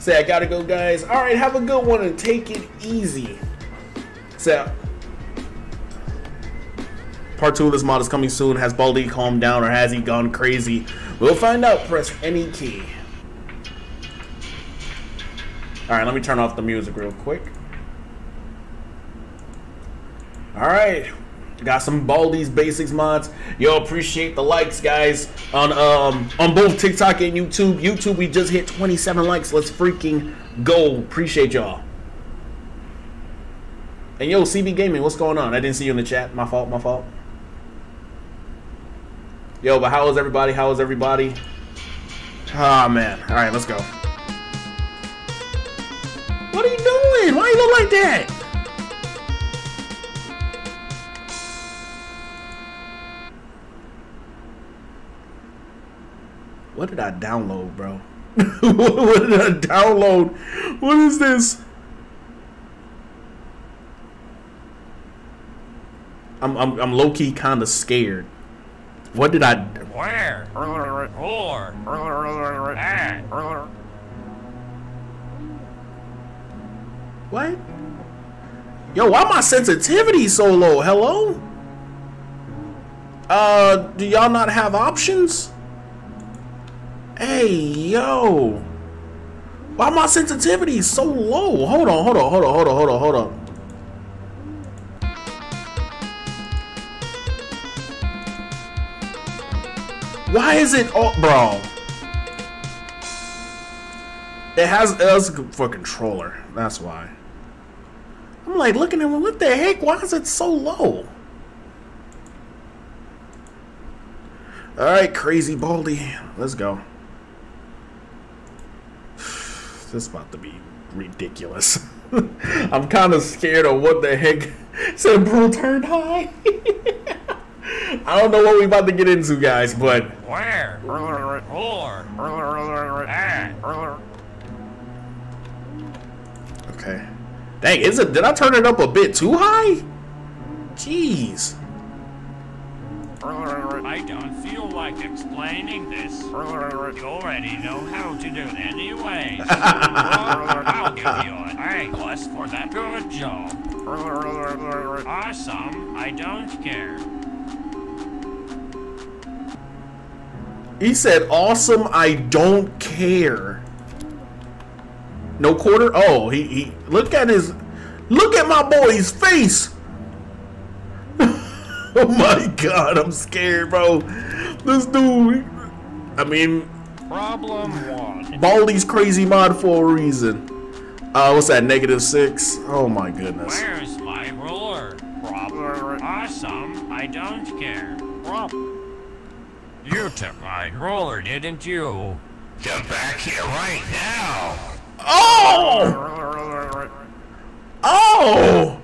Say, I gotta go, guys. All right, have a good one and take it easy. So, part two of this mod is coming soon. Has Baldi calmed down or has he gone crazy? We'll find out. Press any key. All right, let me turn off the music real quick. All right, got some Baldi's Basics mods. Yo, appreciate the likes, guys, on um on both TikTok and YouTube. YouTube, we just hit 27 likes. Let's freaking go. Appreciate y'all. And yo, CB Gaming, what's going on? I didn't see you in the chat. My fault. My fault. Yo, but how is everybody? How is everybody? Ah, oh, man. All right, let's go. What are you doing? Why you look like that? What did I download, bro? what did I download? What is this? I'm I'm, I'm low key kind of scared. What did I? Where? Or? What? Yo, why my sensitivity so low? Hello? Uh, do y'all not have options? Hey, yo. Why my sensitivity so low? Hold on, hold on, hold on, hold on, hold on, hold on. Why is it all, bro? It has us for controller. That's why. I'm like looking at him. What the heck? Why is it so low? All right, crazy Baldi, Let's go. This is about to be ridiculous. I'm kind of scared of what the heck. Said bro turned high. I don't know what we about to get into, guys, but where? Or Okay. Dang, is it? Did I turn it up a bit too high? Jeez. I don't feel like explaining this. You already know how to do it anyway. I'll give you an A plus for that good job. Awesome. I don't care. He said, awesome, I don't care. No quarter? Oh, he, he look at his look at my boy's face. oh my god, I'm scared, bro. This dude I mean Problem one. Baldi's crazy mod for a reason. Uh what's that, negative six? Oh my goodness. Where's my ruler? Problem awesome, I don't care. Problem you took my ruler, didn't you? Get back here right now! Oh! Oh!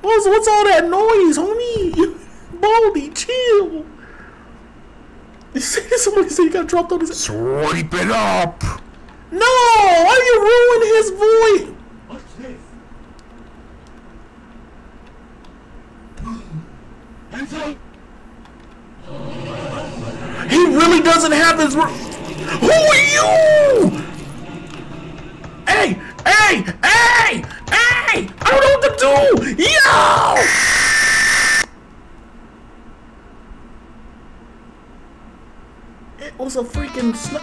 What's, what's all that noise, homie? Baldi, chill. Somebody said he got dropped on his... Sweep it up! No! Why you ruin his voice? What's this? He really doesn't have his. Who are you? Hey, hey, hey, I don't know what to do. Yo! It was a freaking. Snow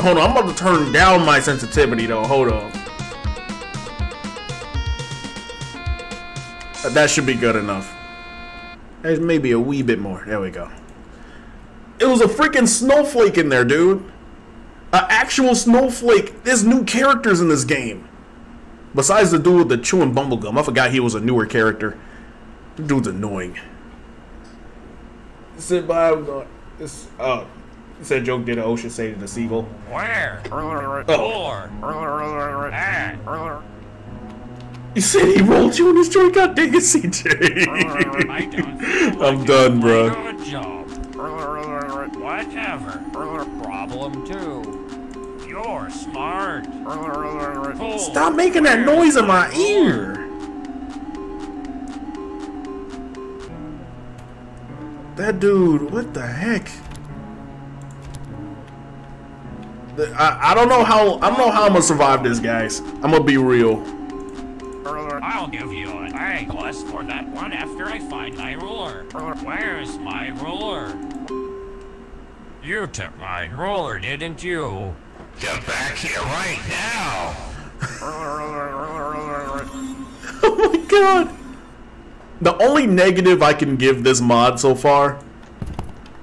Hold on, I'm about to turn down my sensitivity though. Hold on. Uh, that should be good enough. There's maybe a wee bit more. There we go. It was a freaking snowflake in there, dude. An actual snowflake. There's new characters in this game. Besides the dude with the chewing bumblegum. I forgot he was a newer character. The dude's annoying. Sit by this uh said joke did OSHA say to the seagull. Where? Oh. Or ah. He said he rolled you in his joint. God dang it, CJ. I don't feel I'm done, doing bro. good job. Whatever. Problem two. You're smart. Stop making that noise in my ear. That dude, what the heck? I, I don't know how I don't know how I'm gonna survive this, guys. I'm gonna be real. I'll give you an A plus for that one after I find my ruler. Where's my ruler? You took my ruler, didn't you? Get back here right now. Oh my god. The only negative I can give this mod so far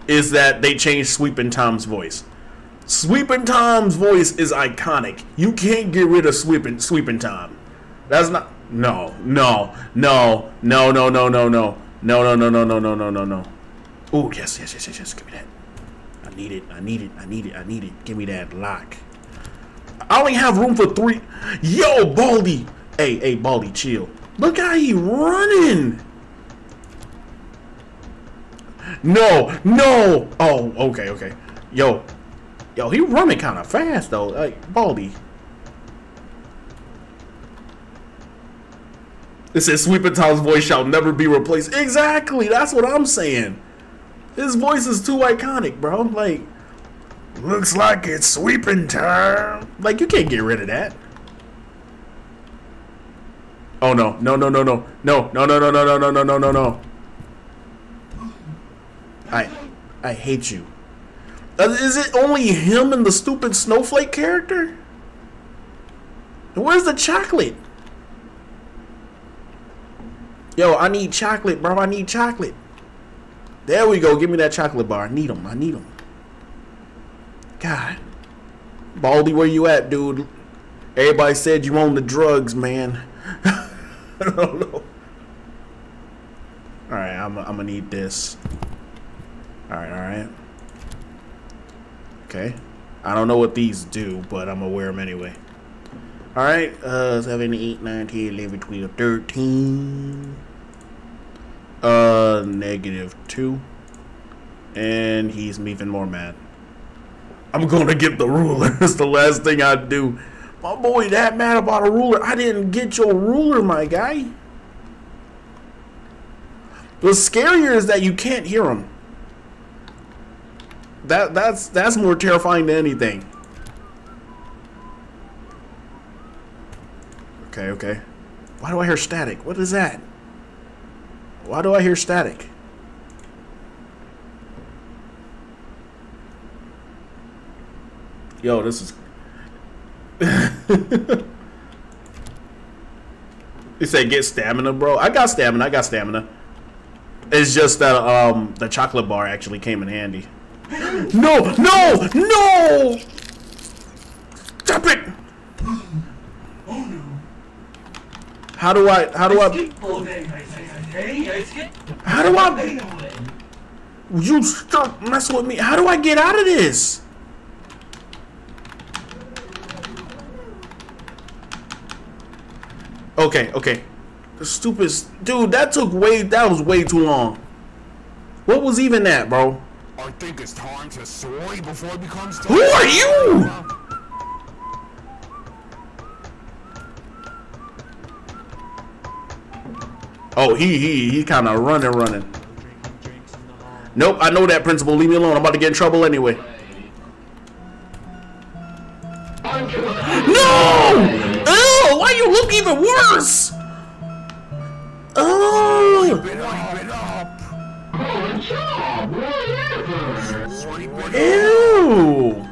is that they changed Sweepin' Tom's voice. Sweepin' Tom's voice is iconic. You can't get rid of Sweepin' Sweepin' Tom. That's not no, no, no, no, no, no, no, no. No, no, no, no, no, no, no, no, no. Oh, yes, yes, yes, yes, yes. Give me that. I need it. I need it. I need it. I need it. Give me that lock. I only have room for three. Yo, Baldi. Hey, hey, Baldi, chill. Look how he running. No, no. Oh, okay, okay. Yo, yo, he running kind of fast though. Like Baldi. It says Sweepin' Tom's voice shall never be replaced. Exactly. That's what I'm saying. His voice is too iconic, bro. Like, looks like it's sweeping time. Like, you can't get rid of that. Oh no, no, no, no, no, no, no, no, no, no, no, no, no, no, no, no. I, I hate you. Uh, is it only him and the stupid snowflake character? Where's the chocolate? Yo, I need chocolate, bro. I need chocolate. There we go. Give me that chocolate bar. I need them. I need them. God. Baldi, where you at, dude? Everybody said you own the drugs, man. I don't know. Alright, I'm, I'm gonna need this. Alright, alright. Okay. I don't know what these do, but I'm gonna wear them anyway. Alright, uh, 7, 8, 9, 10, 11, 12, 13. Uh, negative 2. And he's even more mad. I'm gonna get the ruler. That's the last thing I'd do. My boy that mad about a ruler. I didn't get your ruler, my guy. What's scarier is that you can't hear him. That that's that's more terrifying than anything. Okay, okay. Why do I hear static? What is that? Why do I hear static? Yo, this is. you say get stamina, bro. I got stamina. I got stamina. It's just that um the chocolate bar actually came in handy. No, no, no! Stop it! How do I? How do I? How do I? You stop messing with me. How do I get out of this? Okay, okay. The stupid dude. That took way. That was way too long. What was even that, bro? I think it's time to soy before it becomes Who are you? Oh, he he he kind of running, running. Nope, I know that principal. Leave me alone. I'm about to get in trouble anyway. Ew!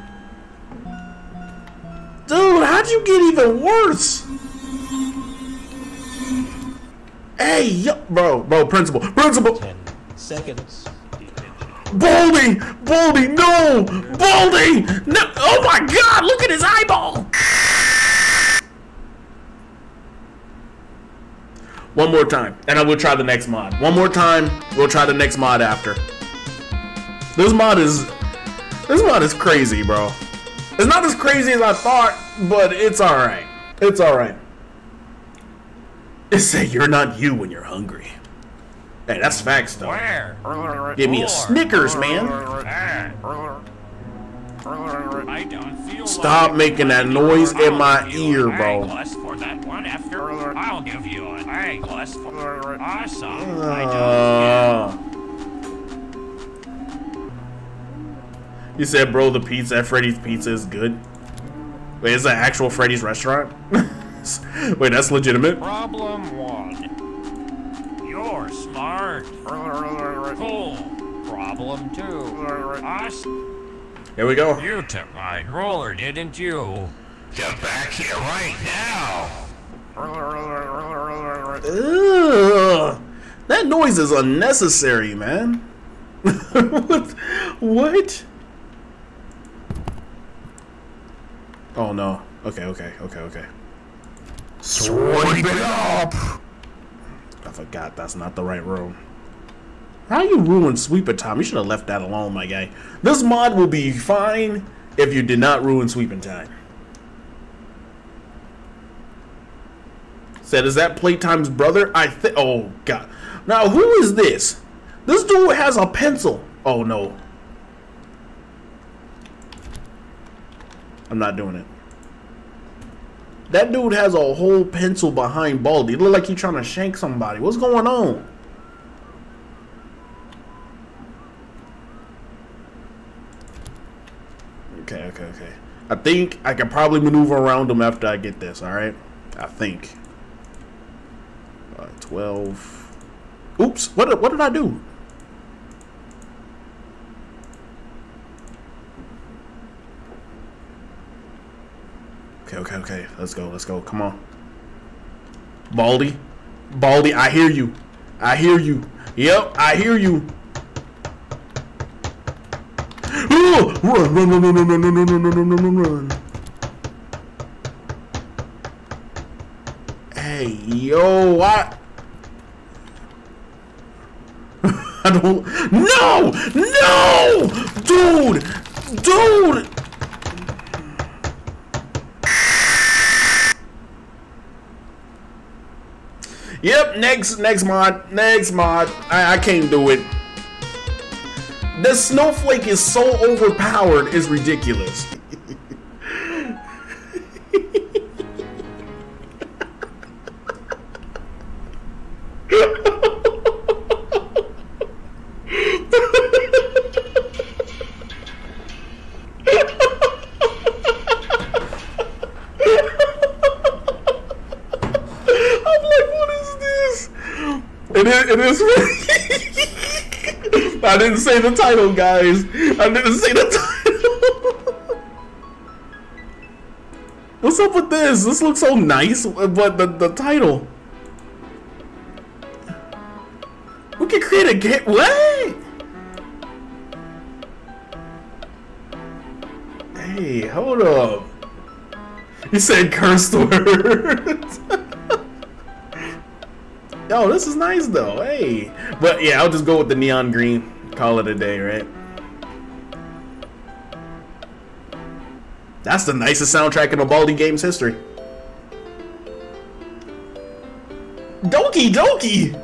Dude, how'd you get even worse? Hey, yo, bro, bro, principal, principal, Ten seconds. Baldi, Baldi, no, Baldi, no, oh my God, look at his eyeball. One more time, and I will try the next mod. One more time, we'll try the next mod after. This mod is, this mod is crazy, bro. It's not as crazy as I thought, but it's all right. It's all right. It say you're not you when you're hungry. Hey, that's facts though. Give me a Snickers, man. I don't feel Stop making that noise in my ear, bro. I'll give you an A plus for awesome. I don't Uh, you said, bro, the pizza at Freddy's Pizza is good. Wait, is that actual Freddy's restaurant? Wait, that's legitimate. Problem one. You're smart. Cool. Problem two. Us. Here we go. You took my roller, didn't you? Get back here right now. That noise is unnecessary, man. what? What? Oh no. Okay, okay, okay, okay. Swipe it up. I forgot that's not the right room. How you ruin sweeper time? You should have left that alone, my guy. This mod will be fine if you did not ruin sweeping time. Said, is that Playtime's brother? I think. Oh god. Now who is this? This dude has a pencil. Oh no. I'm not doing it. That dude has a whole pencil behind Baldi. It look like he's trying to shank somebody. What's going on? Okay, okay, okay. I think I can probably maneuver around him after I get this, alright? I think. Uh, 12. Oops, what what did I do? Okay, okay, okay. Let's go, let's go. Come on. Baldi. Baldi, I hear you. I hear you. Yep, I hear you. Oh, run, run, run, run, run, run, run, run, run, run, run, run, run. Hey, yo, what? I don't. No! No! Dude! Dude! Yep, next next mod. Next mod. I, I can't do it. The snowflake is so overpowered it's ridiculous. It is. It is. I didn't say the title, guys. I didn't say the title. What's up with this? This looks so nice, but the the title. We can create a game. What? Hey, hold up. You said cursed words. Yo, this is nice though. Hey, but yeah, I'll just go with the neon green. Call it a day, right? That's the nicest soundtrack in a Baldi game's history. Doki Doki!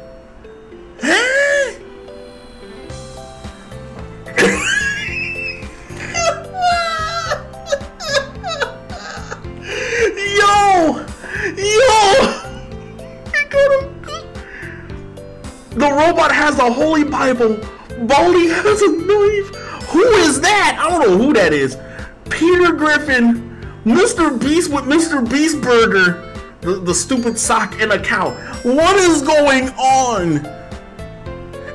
A holy Bible. Baldi has a knife. Who is that? I don't know who that is. Peter Griffin, Mr. Beast with Mr. Beast Burger, the, the stupid sock and a cow. What is going on?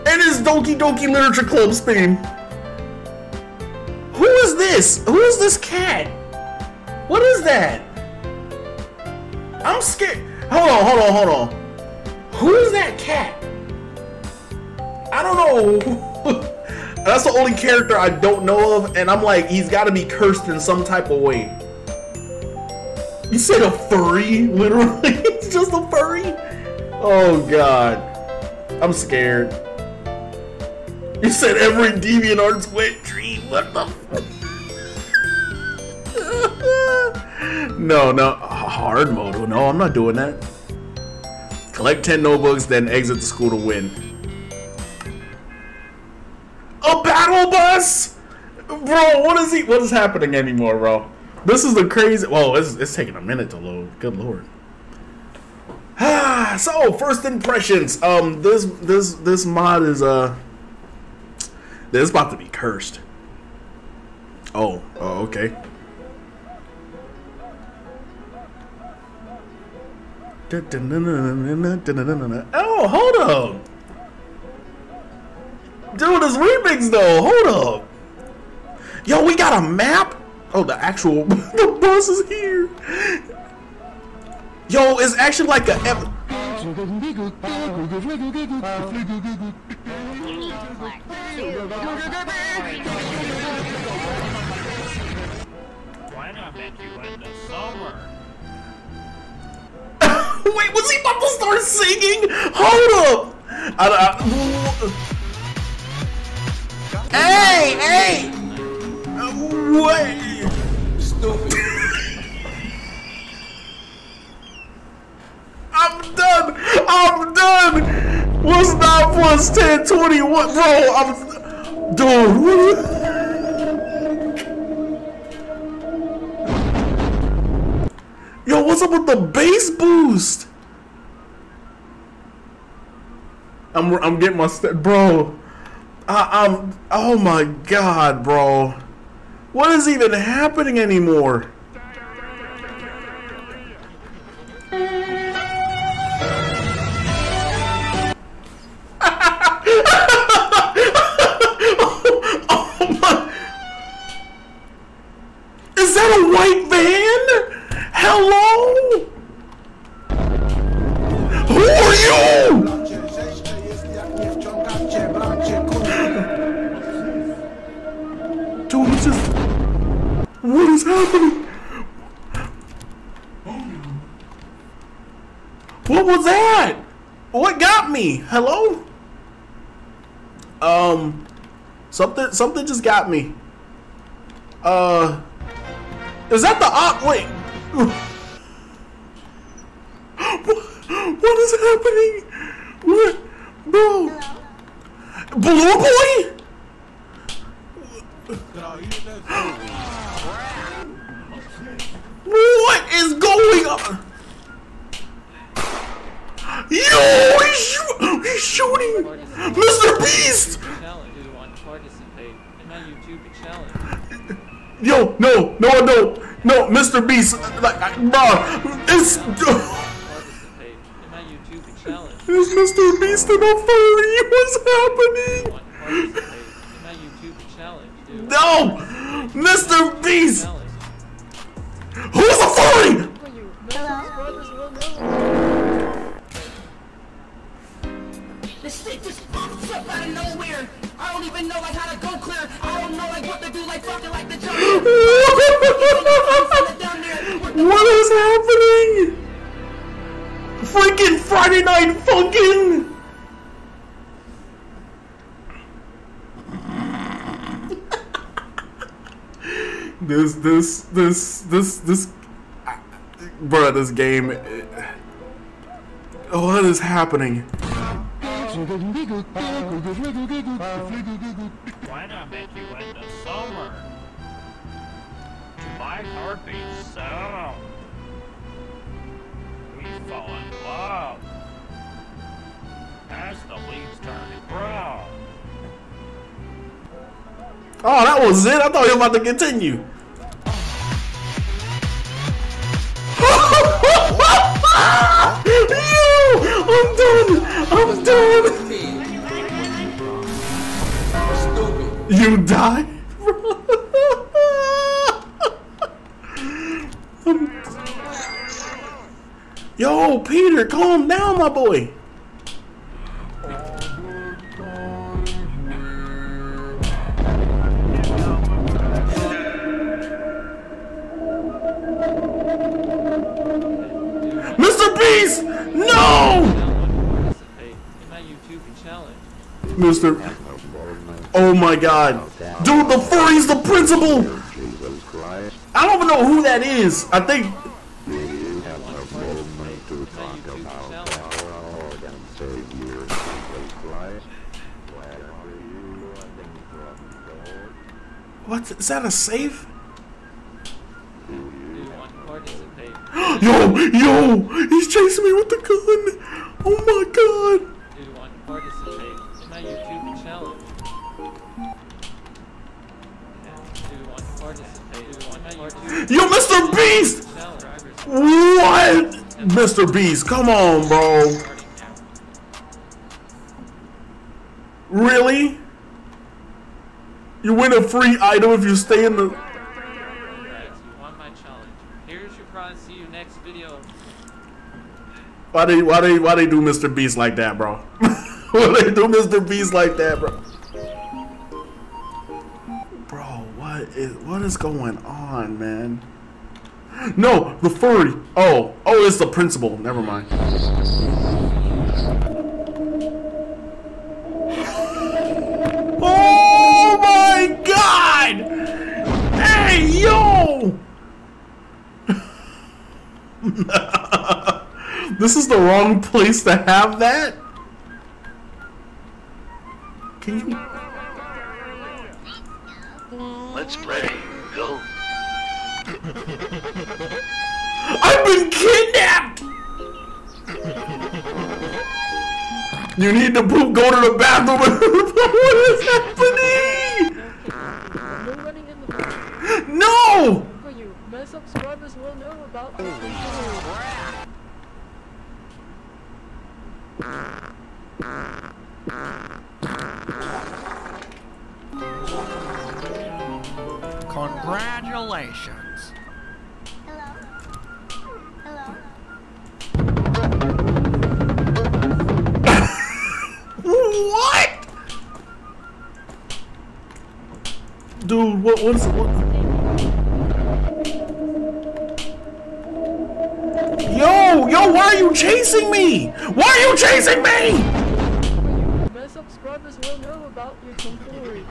And it's Doki Doki Literature Club's theme. Who is this? Who is this cat? What is that? I'm scared. Hold on, hold on, hold on. Who is that cat? I don't know. That's the only character I don't know of, and I'm like, he's got to be cursed in some type of way. You said a furry, literally? it's just a furry? Oh god, I'm scared. You said every DeviantArt's wet dream. What the? No, no, hard mode. No, I'm not doing that. Collect 10 notebooks, then exit the school to win. Yes, bro. What is he? What is happening anymore, bro? This is the crazy. Well, it's, it's taking a minute to load. Good lord. Ah, so first impressions. Um, this this this mod is uh, this about to be cursed. Oh, oh okay. Oh, hold up. Dude, this remix though. Hold up. Yo, we got a map? Oh, the actual the bus is here. Yo, it's actually like a? Wait, was he about to start singing? Hold up. I, I, hey, hey. Wait. Stupid. I'm done. I'm done. What's 9 plus 10, 21? Bro, I'm. Dude. what- Yo, what's up with the bass boost? I'm, I'm getting my step. Bro. I, I'm. Oh my god, bro. What is even happening anymore? Oh my! Is that a white van? Hello? Who are you? Is happening? What was that? What got me? Hello? Um, something, something just got me. Uh, is that the op? Wait. What, is happening? What, bro? Blue boy? What is going on? Yo, he's, shoo- he's shooting! Mr. Beast! challenge. Do you want to participate in my YouTube challenge? Yo, no, no, no, no, Mr. Beast, like, bro, it's, Participate in my YouTube challenge. it's Mr. Beast in a furry, what's happening? Want to participate in my YouTube challenge? Do you want No, Mr. Beast? Who's? This shit just pops up out of nowhere. I don't even know like how to go clear. I don't know like what to do, like fucking like the there. What is happening? Freaking Friday Night Funkin'! This, this, this, this, this, bruh, this game. eh, What is happening? Why not met you in the summer? My heartbeat sound. We fall in love. As the leaves turn brown. Oh, that was it? I thought you were about to continue. Done. I'm done. You died. Yo, Peter, calm down, my boy. Mr. Oh my god. Dude, the furry's the principal! I don't even know who that is. I think. What? Is that a participate? Yo, yo! He's chasing me with the gun! Oh my god! Yo, Mr. Beast! What? Mr. Beast, come on, bro. Really? You win a free item if you stay in the. Why they why they why they do Mr. Beast like that, bro? why they do Mr. Beast like that? Bro, what is going on, man? No, the furry. Oh, oh, it's the principal. Never mind. Oh my god! Hey, yo! this is the wrong place to have that? Can you? Been kidnapped! You need to poop, go to the bathroom. what is happening? No. Congratulations. Dude, what what's what? Yo, yo, why are you chasing me? Why are you chasing me? My subscribers will know about your tomfoolery.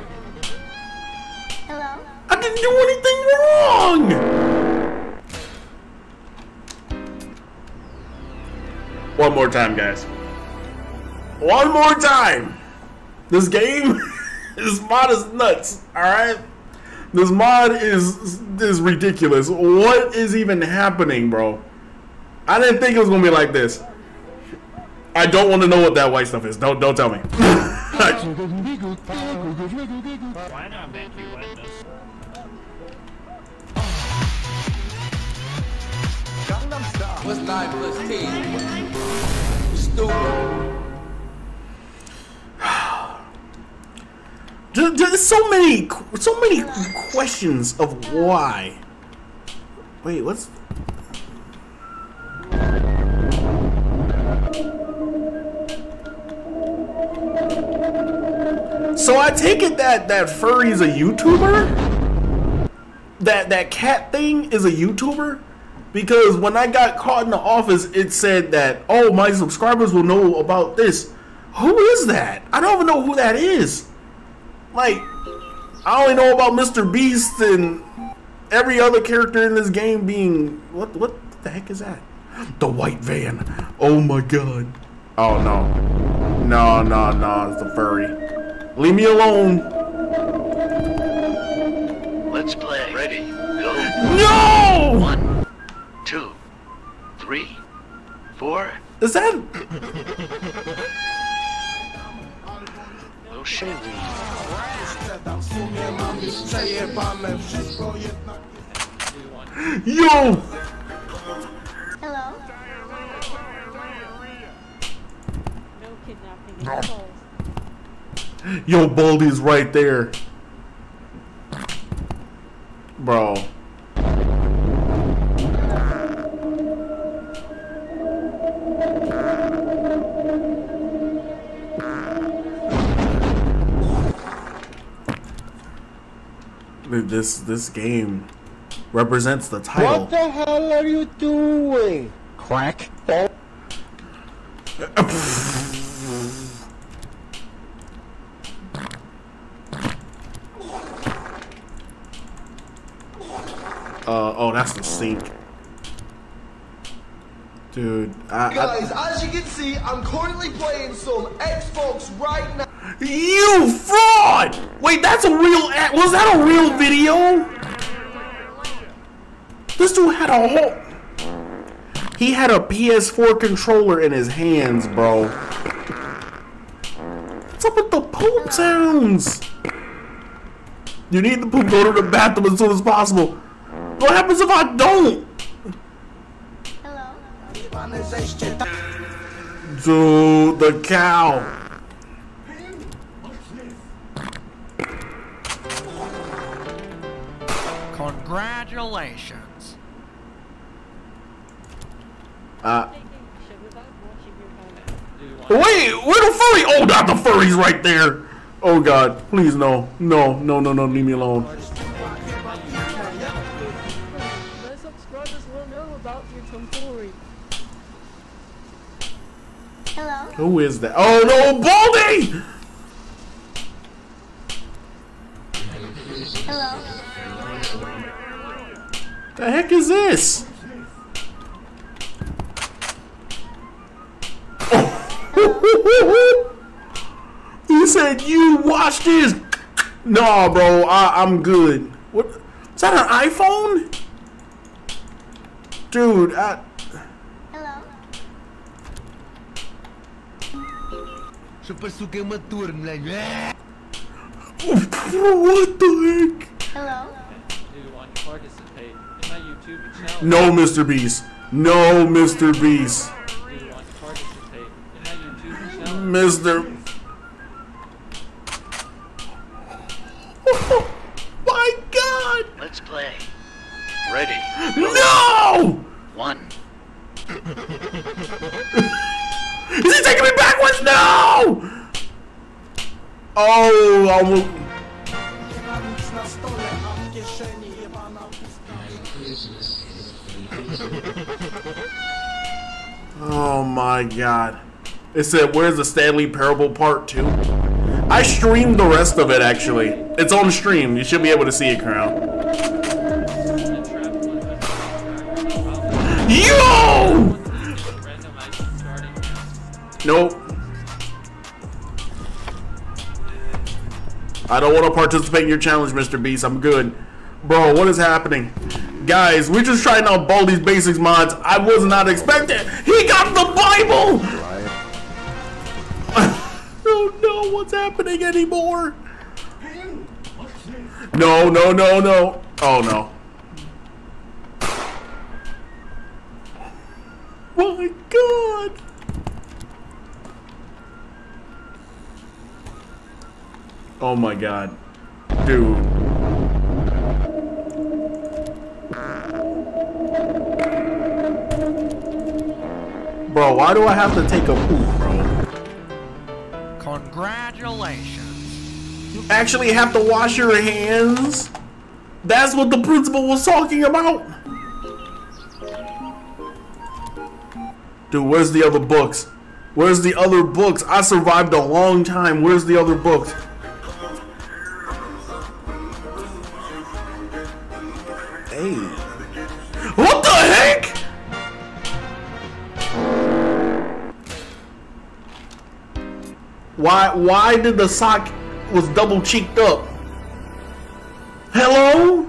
I didn't do anything wrong. One more time, guys. One more time. This game, this mod is nuts. All right, this mod is is ridiculous. What is even happening, bro? I didn't think it was gonna be like this. I don't want to know what that white stuff is. Don't don't tell me. Why not make you win this? What's 9 plus 10? Stupid. There's so many, so many questions of why. Wait, what's? So I take it that that furry's a YouTuber. That that cat thing is a YouTuber. Because when I got caught in the office, it said that oh my subscribers will know about this. Who is that? I don't even know who that is. Like, I only know about Mr. Beast and every other character in this game being what? What the heck is that? The white van. Oh my god. Oh no, no, no, no! It's the furry. Leave me alone. Let's play. Ready. Go. No! One, two, three, four. Is that? No shit. Two, one. Yo! No kidnapping and. Yo, Baldi's right there. Bro. Dude, This this game represents the title. What the hell are you doing? Quack. Uh oh, that's the sink. Dude, I, I, Guys, as you can see, I'm currently playing some Xbox right now. you fraud! Wait, that's a real. a- Was that a real video? This dude had a whole. He had a PS4 controller in his hands, bro. What's up with the poop sounds? You need to poop. Go to the bathroom as soon as possible. What happens if I don't? Hello. Dude, the cow. Congratulations. Uh, Shit, without watching your Do you want wait, where the furry? Oh, not the furry's right there. Oh God, please no, no, no, no, no, leave me alone. My subscribers will know about your tomfoolery. Hello? Who is that? Oh no, Baldi! Hello? The heck is this? he said, "You watch this." No, bro, I, I'm good. What? Is that an iPhone? Dude, I, Hello? Supaya suka matur Melayu. what the heck? Hello? do you want to participate No, Mr. Beast. No, Mr. Beast. Do you want to participate in my YouTube channel? Mr. Oh my God! Let's play. Ready. No! One. Is he taking me backwards? No! Oh, almost. Oh my god. It said, where's the Stanley Parable Part 2? I streamed the rest of it actually. It's on stream. You should be able to see it, Crown. Yo! Nope. I don't want to participate in your challenge, Mr. Beast. I'm good. Bro, what is happening? Guys, we're just trying out Baldi's Basics mods. I was not expecting. He got the Bible! Oh, don't know what's happening anymore. No, no, no, no. Oh, no. My God. Oh my god. Dude. Bro, why do I have to take a poop, bro? Congratulations. You actually have to wash your hands? That's what the principal was talking about? Dude, where's the other books? Where's the other books? I survived a long time. Where's the other books? Why did the sock was double cheeked up? Hello?